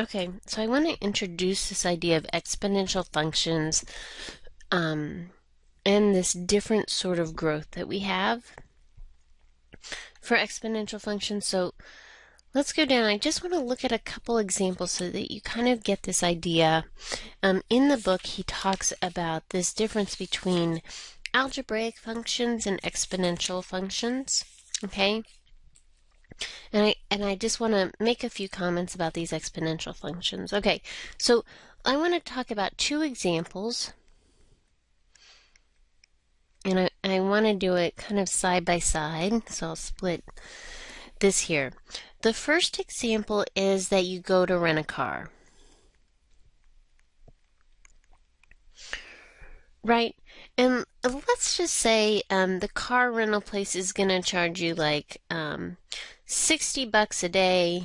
Okay, so I want to introduce this idea of exponential functions um, and this different sort of growth that we have for exponential functions. So let's go down. I just want to look at a couple examples so that you kind of get this idea. Um, in the book, he talks about this difference between algebraic functions and exponential functions. Okay. And I and I just want to make a few comments about these exponential functions. Okay, so I want to talk about two examples. And I, I want to do it kind of side by side, so I'll split this here. The first example is that you go to rent a car. Right? And let's just say um, the car rental place is going to charge you like um, 60 bucks a day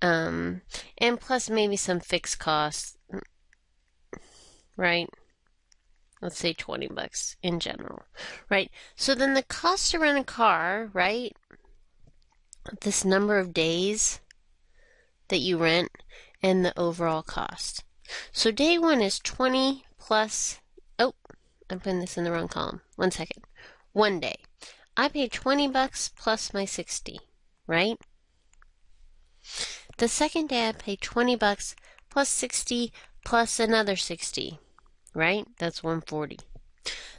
um and plus maybe some fixed costs right? Let's say 20 bucks in general right? So then the cost to rent a car right this number of days that you rent and the overall cost. So day one is 20 plus i'm putting this in the wrong column one second one day I paid 20 bucks plus my 60, right? The second day I paid 20 bucks plus 60 plus another 60, right? That's 140.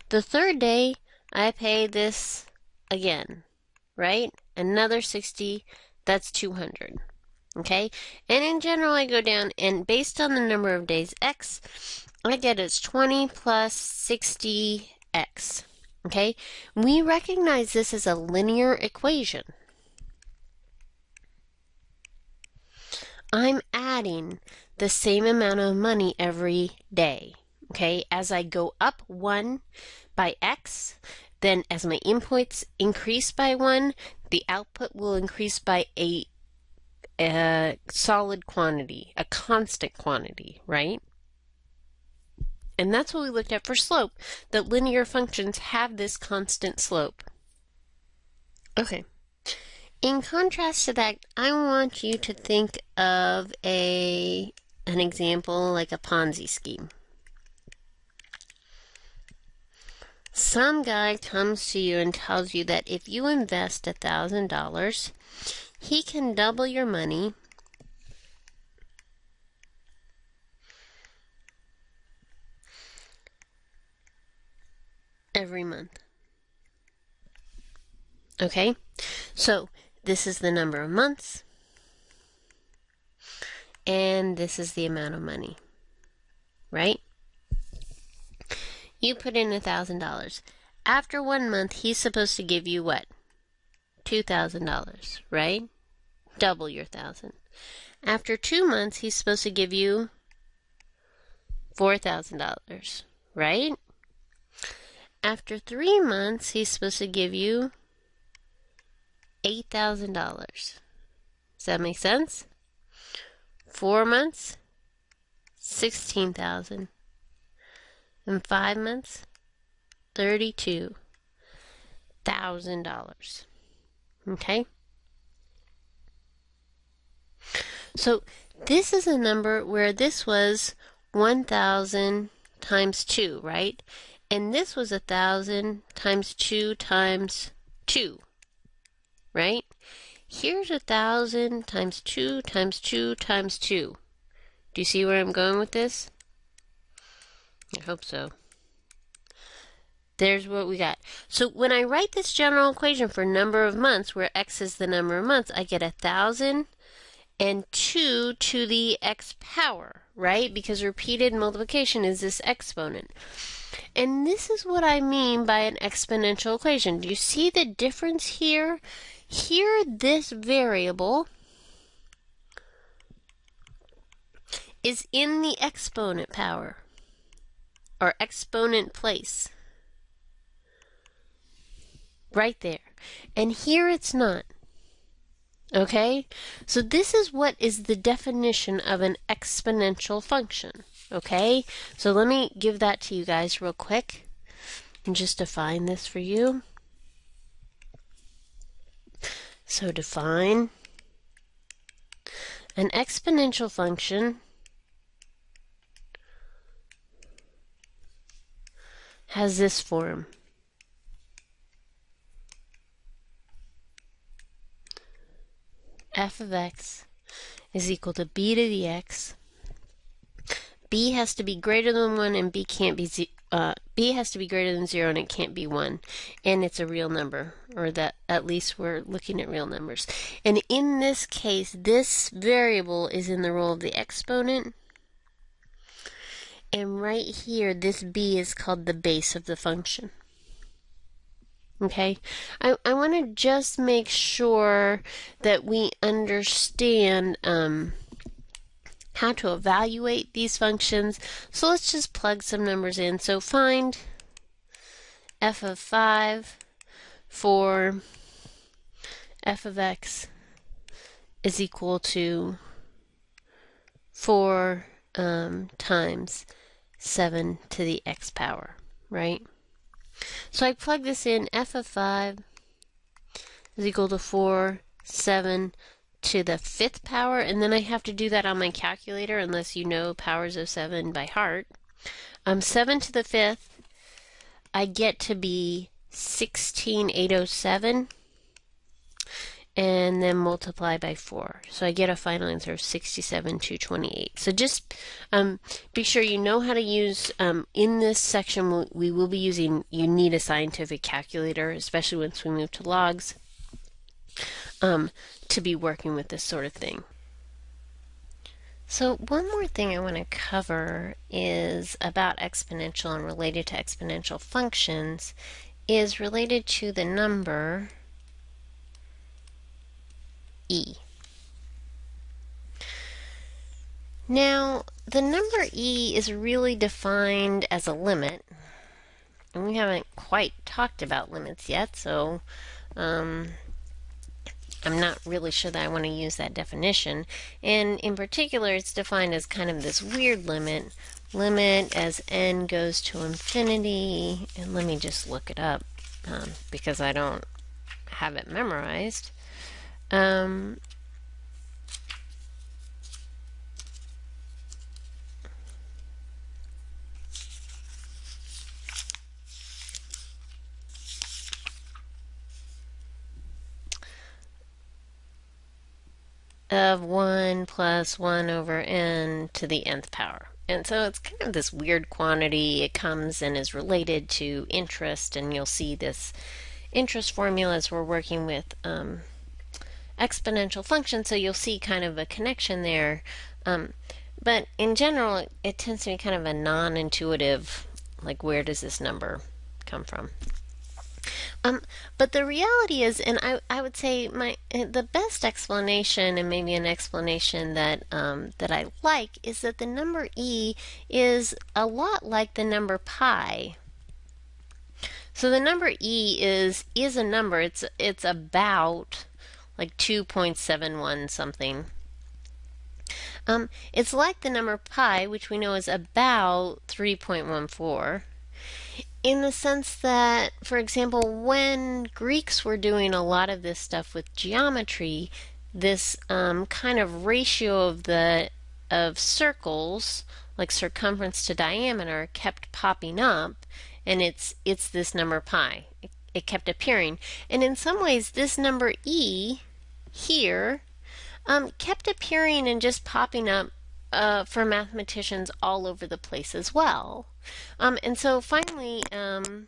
The third day I paid this again, right? Another 60, that's 200. Okay? And in general, I go down, and based on the number of days x, I get it's 20 plus 60x. Okay, we recognize this as a linear equation. I'm adding the same amount of money every day. Okay, as I go up 1 by x, then as my inputs increase by 1, the output will increase by a, a solid quantity, a constant quantity, right? And that's what we looked at for slope, that linear functions have this constant slope. Okay. In contrast to that, I want you to think of a an example like a Ponzi scheme. Some guy comes to you and tells you that if you invest a thousand dollars, he can double your money every month. Okay, so this is the number of months, and this is the amount of money, right? You put in a thousand dollars. After one month, he's supposed to give you what? Two thousand dollars, right? Double your thousand. After two months, he's supposed to give you four thousand dollars, right? After three months, he's supposed to give you $8,000. Does that make sense? Four months, 16000 In five months, $32,000. Okay? So this is a number where this was 1,000 times 2, right? And this was a thousand times two times two, right? Here's a thousand times two times two times two. Do you see where I'm going with this? I hope so. There's what we got. So when I write this general equation for number of months, where x is the number of months, I get a thousand and 2 to the x power, right? Because repeated multiplication is this exponent. And this is what I mean by an exponential equation. Do you see the difference here? Here, this variable is in the exponent power or exponent place. Right there. And here it's not. Okay? So this is what is the definition of an exponential function. Okay? So let me give that to you guys real quick and just define this for you. So define An exponential function has this form. f of x is equal to b to the x. b has to be greater than 1 and b can't be uh, b has to be greater than 0 and it can't be 1 and it's a real number or that at least we're looking at real numbers. And in this case this variable is in the role of the exponent. And right here this b is called the base of the function. Okay, I, I want to just make sure that we understand um, how to evaluate these functions. So let's just plug some numbers in. So find f of 5 for f of x is equal to 4 um, times 7 to the x power, right? So I plug this in, f of 5 is equal to 4, 7 to the fifth power, and then I have to do that on my calculator unless you know powers of 7 by heart. Um, 7 to the fifth, I get to be 16807 and then multiply by 4. So I get a final answer of 67,228. So just um, be sure you know how to use, um, in this section we will be using, you need a scientific calculator, especially once we move to logs, um, to be working with this sort of thing. So one more thing I want to cover is about exponential and related to exponential functions is related to the number e. Now, the number e is really defined as a limit, and we haven't quite talked about limits yet, so um, I'm not really sure that I want to use that definition. And in particular, it's defined as kind of this weird limit, limit as n goes to infinity, and let me just look it up um, because I don't have it memorized. Um, of 1 plus 1 over n to the nth power. And so it's kind of this weird quantity. It comes and is related to interest, and you'll see this interest formula as we're working with um, exponential function, so you'll see kind of a connection there. Um, but in general, it, it tends to be kind of a non-intuitive, like where does this number come from? Um, but the reality is, and I, I would say my the best explanation, and maybe an explanation that um, that I like, is that the number e is a lot like the number pi. So the number e is is a number. It's it's about like 2.71 something. Um, it's like the number pi, which we know is about 3.14, in the sense that, for example, when Greeks were doing a lot of this stuff with geometry, this um, kind of ratio of the of circles, like circumference to diameter, kept popping up, and it's it's this number pi. It it kept appearing. And in some ways, this number E here um, kept appearing and just popping up uh, for mathematicians all over the place as well. Um, and so finally, um,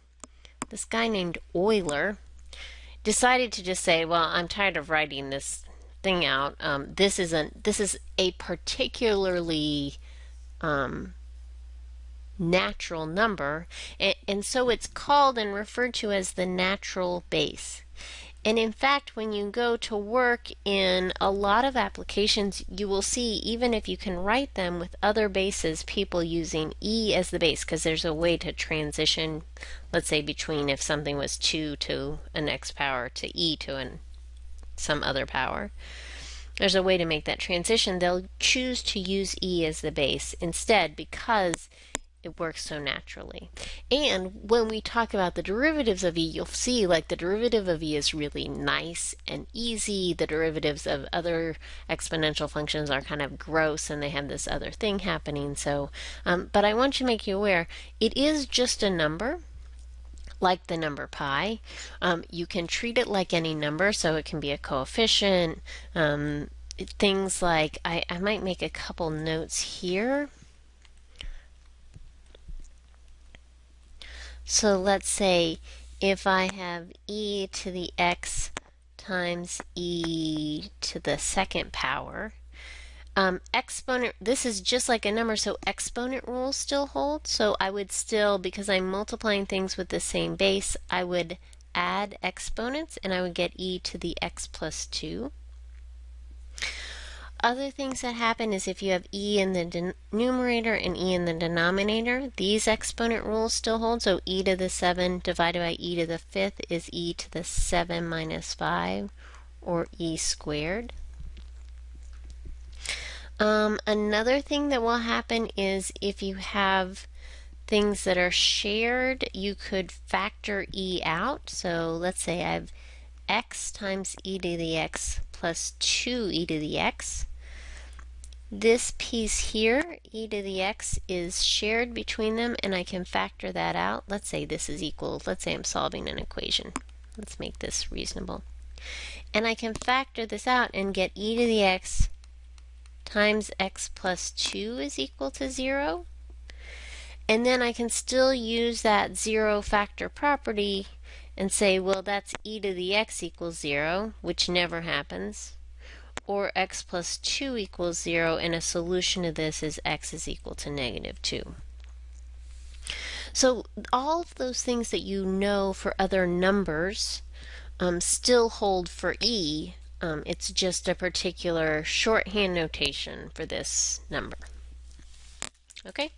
this guy named Euler decided to just say, "Well, I'm tired of writing this thing out. Um, this isn't. This is a particularly um, natural number, and, and so it's called and referred to as the natural base. And in fact, when you go to work in a lot of applications, you will see, even if you can write them with other bases, people using E as the base, because there's a way to transition, let's say, between if something was 2 to an x power to E to an, some other power. There's a way to make that transition. They'll choose to use E as the base instead because it works so naturally. And when we talk about the derivatives of e, you'll see like the derivative of e is really nice and easy. The derivatives of other exponential functions are kind of gross and they have this other thing happening. So, um, but I want to make you aware it is just a number like the number pi. Um, you can treat it like any number, so it can be a coefficient. Um, things like, I, I might make a couple notes here. So let's say if I have e to the x times e to the second power, um, exponent, this is just like a number, so exponent rules still hold. So I would still, because I'm multiplying things with the same base, I would add exponents and I would get e to the x plus 2. Other things that happen is if you have e in the numerator and e in the denominator, these exponent rules still hold. So e to the 7 divided by e to the 5th is e to the 7 minus 5, or e squared. Um, another thing that will happen is if you have things that are shared, you could factor e out. So let's say I have x times e to the x plus 2e to the x. This piece here, e to the x, is shared between them, and I can factor that out. Let's say this is equal. Let's say I'm solving an equation. Let's make this reasonable. And I can factor this out and get e to the x times x plus 2 is equal to 0. And then I can still use that zero factor property and say, well, that's e to the x equals 0, which never happens or x plus 2 equals 0, and a solution to this is x is equal to negative 2. So all of those things that you know for other numbers um, still hold for e. Um, it's just a particular shorthand notation for this number. Okay?